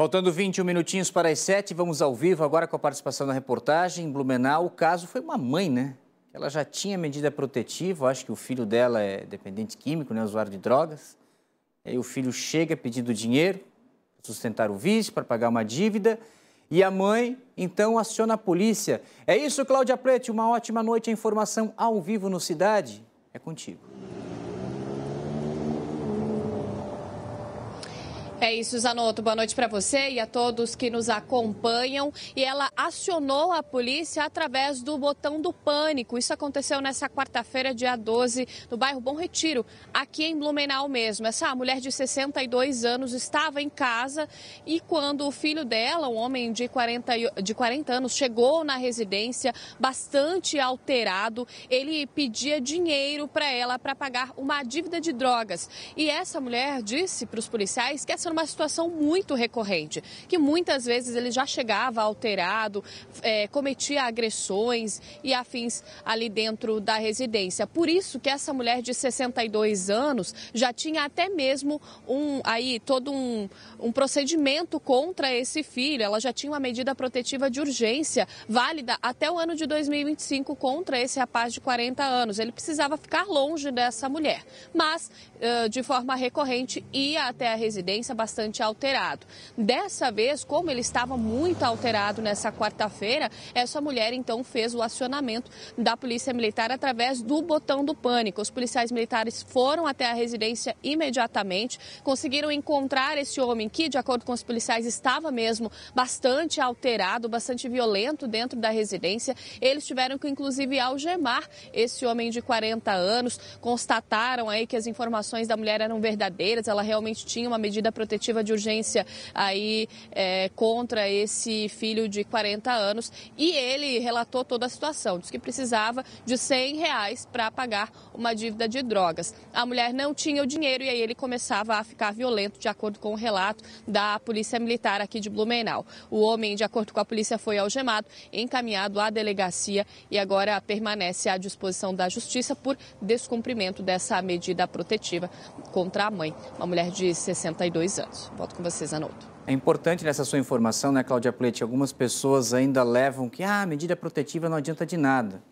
Faltando 21 minutinhos para as 7, vamos ao vivo agora com a participação da reportagem. Em Blumenau, o caso foi uma mãe, né? Ela já tinha medida protetiva, acho que o filho dela é dependente químico, né? Usuário de drogas. Aí o filho chega pedindo dinheiro para sustentar o vício, para pagar uma dívida. E a mãe, então, aciona a polícia. É isso, Cláudia Prete. Uma ótima noite. A informação ao vivo no Cidade é contigo. É isso, Zanotto. Boa noite para você e a todos que nos acompanham. E ela acionou a polícia através do botão do pânico. Isso aconteceu nessa quarta-feira, dia 12, no bairro Bom Retiro, aqui em Blumenau mesmo. Essa mulher de 62 anos estava em casa e quando o filho dela, um homem de 40, de 40 anos, chegou na residência bastante alterado, ele pedia dinheiro para ela para pagar uma dívida de drogas. E essa mulher disse para os policiais que essa uma situação muito recorrente, que muitas vezes ele já chegava alterado, é, cometia agressões e afins ali dentro da residência. Por isso que essa mulher de 62 anos já tinha até mesmo um aí todo um, um procedimento contra esse filho. Ela já tinha uma medida protetiva de urgência válida até o ano de 2025 contra esse rapaz de 40 anos. Ele precisava ficar longe dessa mulher, mas de forma recorrente ia até a residência bastante alterado. Dessa vez, como ele estava muito alterado nessa quarta-feira, essa mulher então fez o acionamento da Polícia Militar através do botão do pânico. Os policiais militares foram até a residência imediatamente, conseguiram encontrar esse homem que, de acordo com os policiais, estava mesmo bastante alterado, bastante violento dentro da residência. Eles tiveram que, inclusive, algemar esse homem de 40 anos, constataram aí que as informações da mulher eram verdadeiras, ela realmente tinha uma medida protetiva protetiva de urgência aí é, contra esse filho de 40 anos e ele relatou toda a situação. Disse que precisava de 100 reais para pagar uma dívida de drogas. A mulher não tinha o dinheiro e aí ele começava a ficar violento, de acordo com o relato da Polícia Militar aqui de Blumenau. O homem, de acordo com a polícia, foi algemado, encaminhado à delegacia e agora permanece à disposição da Justiça por descumprimento dessa medida protetiva contra a mãe, uma mulher de 62 anos. Volto com vocês, Anoldo. É importante nessa sua informação, né, Cláudia Plete? Algumas pessoas ainda levam que ah, a medida protetiva não adianta de nada.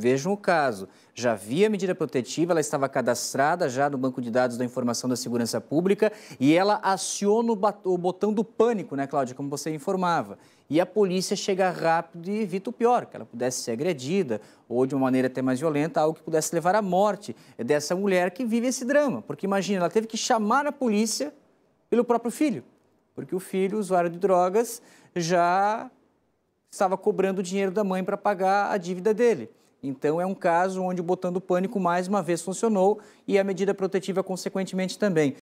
Vejam o caso. Já havia medida protetiva, ela estava cadastrada já no banco de dados da informação da segurança pública e ela aciona o botão do pânico, né, Cláudia, como você informava. E a polícia chega rápido e evita o pior, que ela pudesse ser agredida ou de uma maneira até mais violenta, algo que pudesse levar à morte dessa mulher que vive esse drama. Porque imagina, ela teve que chamar a polícia pelo próprio filho, porque o filho, usuário de drogas, já estava cobrando o dinheiro da mãe para pagar a dívida dele. Então, é um caso onde o botão do pânico mais uma vez funcionou e a medida protetiva, consequentemente, também.